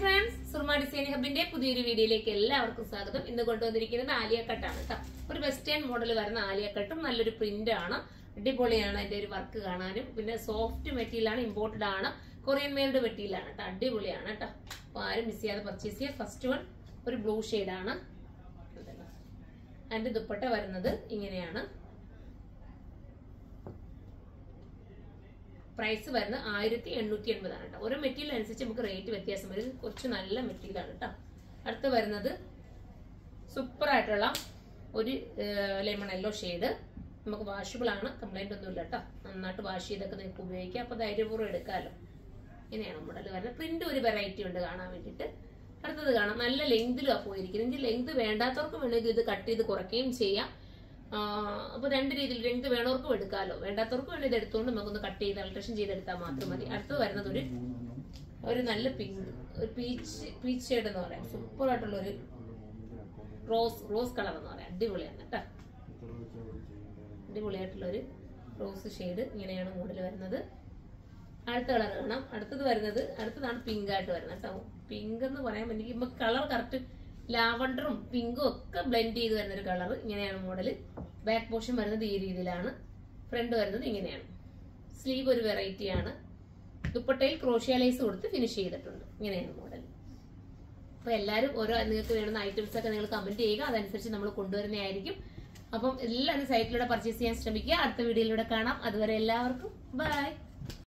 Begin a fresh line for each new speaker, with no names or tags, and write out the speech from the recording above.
friends Soorma design ഹബിന്റെ പുതിയൊരു വീഡിയോയിലേക്ക് എല്ലാവർക്കും സ്വാഗതം ഇന്ന് കൊണ്ടുവന്നിരിക്കുന്നത് കട്ടാണ് കേട്ടോ ഒരു വെസ്റ്റേൺ മോഡൽ വരുന്ന കട്ടും നല്ലൊരു പ്രിന്റ് ആണ് അടിപൊളിയാണ് അതിന്റെ ഒരു വർക്ക് കാണാനും പിന്നെ സോഫ്റ്റ് മെറ്റീരിയലാണ് ഇമ്പോർട്ടഡ് ആണ് കൊറിയൻ മെയ്ഡ് മെറ്റീരിയലാണ് കേട്ടോ അടിപൊളിയാണ് കേട്ടോ അപ്പൊ ആരും മിസ് ചെയ്യാതെ പർച്ചേസ് ചെയ്യുക ഫസ്റ്റ് വൺ ഒരു ബ്ലൂ ഷെയ്ഡാണ് അതിന്റെ ദുപ്പട്ട വരുന്നത് ഇങ്ങനെയാണ് പ്രൈസ് വരുന്നത് ആയിരത്തി എണ്ണൂറ്റി എൺപതാണ് കേട്ടോ ഓരോ മെറ്റീരിയൽ അനുസരിച്ച് നമുക്ക് റേറ്റ് വ്യത്യാസം വരും കുറച്ച് നല്ല മെറ്റീരിയലാണ് കേട്ടോ അടുത്ത് വരുന്നത് സൂപ്പർ ആയിട്ടുള്ള ഒരു ലെമൺ എല്ലോ ഷെയ്ഡ് നമുക്ക് വാഷബിൾ ആണ് കംപ്ലൈന്റ് ഒന്നുമില്ല കേട്ടോ നന്നായിട്ട് വാഷ് ചെയ്തൊക്കെ നിങ്ങൾക്ക് ഉപയോഗിക്കാം അപ്പോൾ ധൈര്യപൂർവ്വം എടുക്കാമല്ലോ ഇങ്ങനെയാണ് മോഡൽ വരുന്നത് പ്രിന്റ് ഒരു വെറൈറ്റി ഉണ്ട് കാണാൻ വേണ്ടിയിട്ട് അടുത്തത് കാണാം നല്ല ലെങ്തിലാണ് പോയിരിക്കുന്നത് ഇതിന് ലെങ്ത് വേണ്ടാത്തവർക്ക് വേണമെങ്കിൽ ഇത് കട്ട് ചെയ്ത് കുറയ്ക്കുകയും ചെയ്യാം അപ്പോൾ രണ്ട് രീതിയിൽ ലെങ്ത് വേണോർക്കും എടുക്കാമല്ലോ വേണ്ടാത്തവർക്കും വേണം ഇത് എടുത്തുകൊണ്ട് നമുക്കൊന്ന് കട്ട് ചെയ്ത് അൾട്രേഷൻ ചെയ്തെടുത്താൽ മാത്രം മതി അടുത്ത് വരുന്നത് ഒരു ഒരു നല്ല പിങ്ക് ഒരു പീച്ച് പീച്ച് ഷെയ്ഡ് എന്ന് പറയാം സൂപ്പർ ആയിട്ടുള്ള ഒരു റോസ് റോസ് കളർ എന്ന് പറയാം അടിപൊളിയാണ് കേട്ടോ ഒരു റോസ് ഷെയ്ഡ് ഇങ്ങനെയാണ് മുകളിൽ വരുന്നത് അടുത്ത കളർ കാണാം അടുത്തത് വരുന്നത് അടുത്തതാണ് പിങ്ക് ആയിട്ട് വരുന്നത് കേട്ടോ പിങ്ക് എന്ന് പറയാൻ പറ്റും ഇപ്പൊ കളർ കറക്റ്റ് ലാവണ്ടറും പിങ്കും ഒക്കെ ബ്ലെൻഡ് ചെയ്ത് വരുന്ന ഒരു കളർ ഇങ്ങനെയാണ് മോഡൽ ബാക്ക് പോർഷൻ വരുന്നത് ഈ രീതിയിലാണ് ഫ്രണ്ട് വരുന്നത് ഇങ്ങനെയാണ് സ്ലീവ് ഒരു വെറൈറ്റി ആണ് ദുപ്പട്ടയിൽ ക്രോഷ്യാലൈസ് കൊടുത്ത് ഫിനിഷ് ചെയ്തിട്ടുണ്ട് ഇങ്ങനെയാണ് മോഡൽ അപ്പൊ എല്ലാവരും ഓരോ നിങ്ങൾക്ക് വേണ്ടുന്ന ഐറ്റംസ് ഒക്കെ നിങ്ങൾ കമന്റ് ചെയ്യുക അതനുസരിച്ച് നമ്മൾ കൊണ്ടുവരുന്നതായിരിക്കും അപ്പം എല്ലാവരും സൈറ്റിലൂടെ പർച്ചേസ് ചെയ്യാൻ ശ്രമിക്കുക അടുത്ത വീഡിയോയിലൂടെ കാണാം അതുവരെ എല്ലാവർക്കും ബൈ